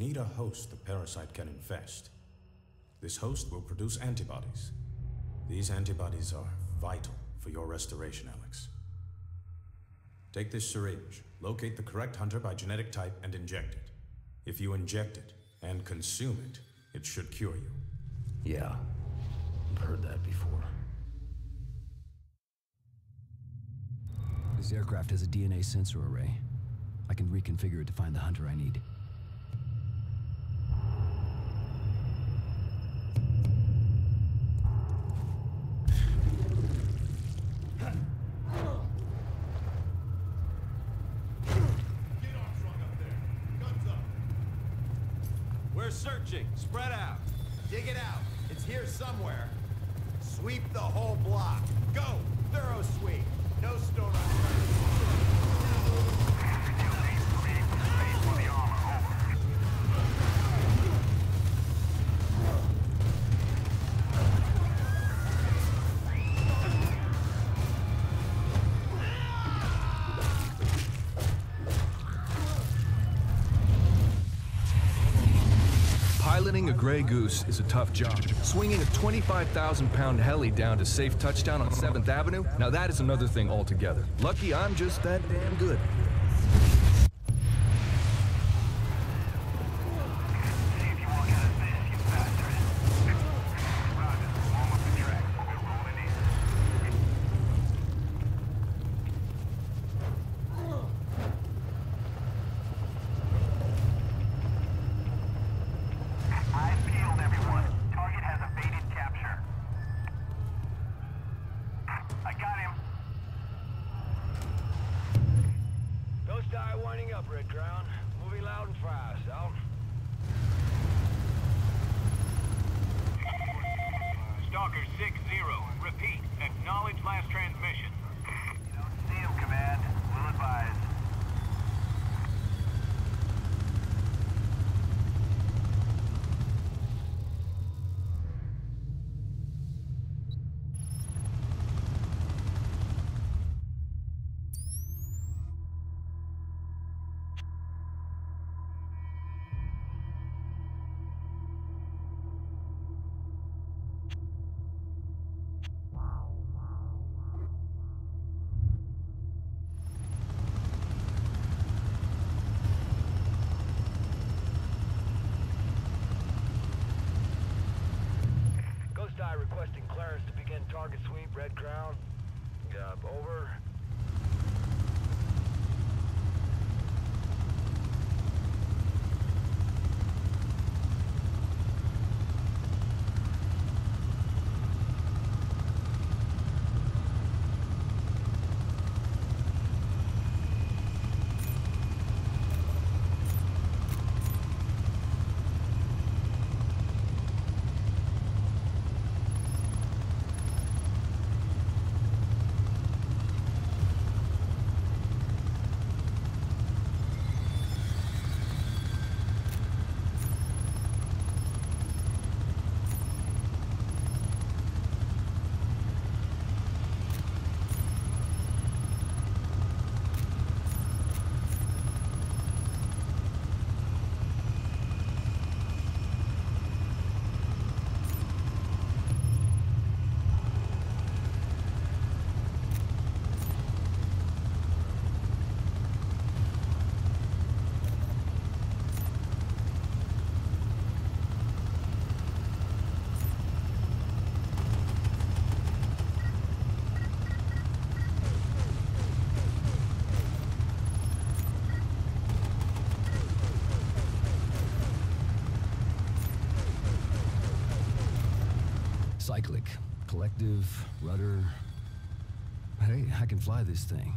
a host the parasite can infest. This host will produce antibodies. These antibodies are vital for your restoration, Alex. Take this syringe, locate the correct hunter by genetic type, and inject it. If you inject it and consume it, it should cure you. Yeah, I've heard that before. This aircraft has a DNA sensor array. I can reconfigure it to find the hunter I need. Searching. Spread out. Dig it out. It's here somewhere. Sweep the whole block. Go! Thorough sweep. No stone unturned. Grey Goose is a tough job. Swinging a 25,000 pound heli down to safe touchdown on 7th Avenue, now that is another thing altogether. Lucky I'm just that damn good. Eye winding up, Red Crown. Moving loud and fast, out. Stalker 6-0. Repeat. Acknowledge last transmission. Requesting clearance to begin target sweep, Red Crown. Over. Cyclic, collective, rudder. Hey, I can fly this thing.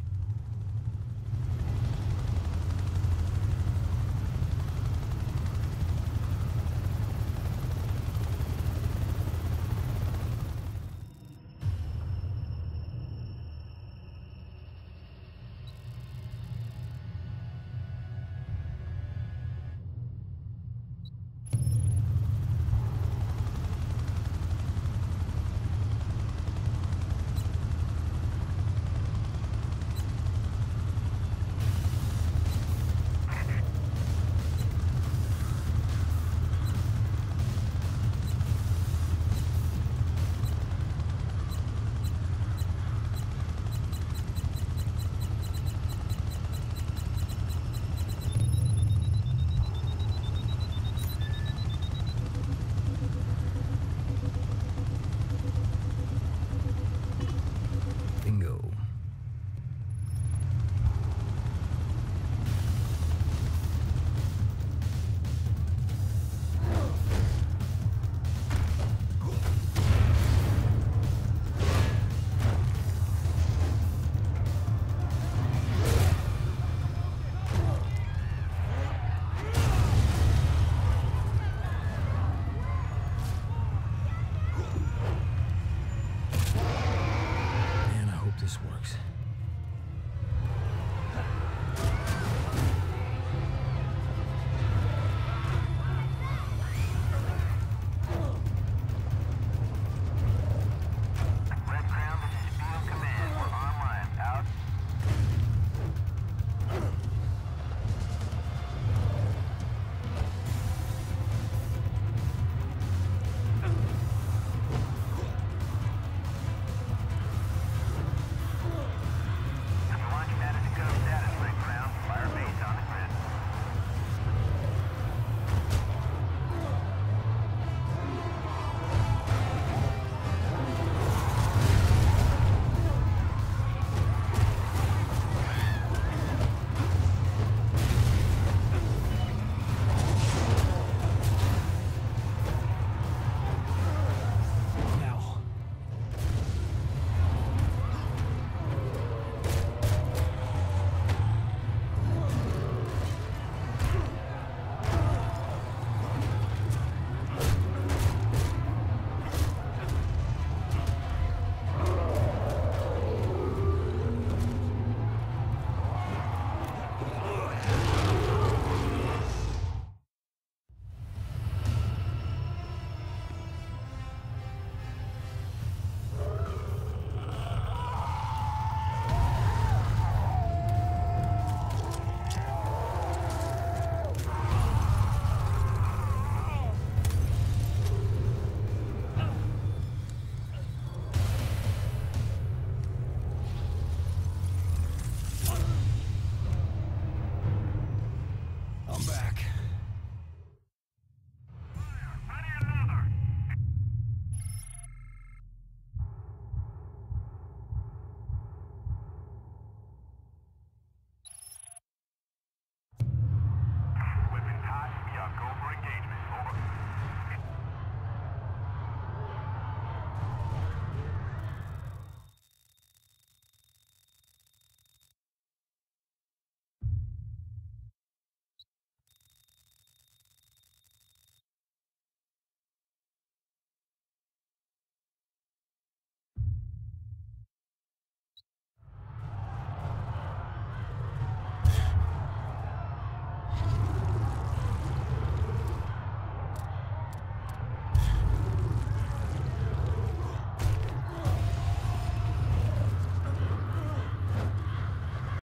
this works.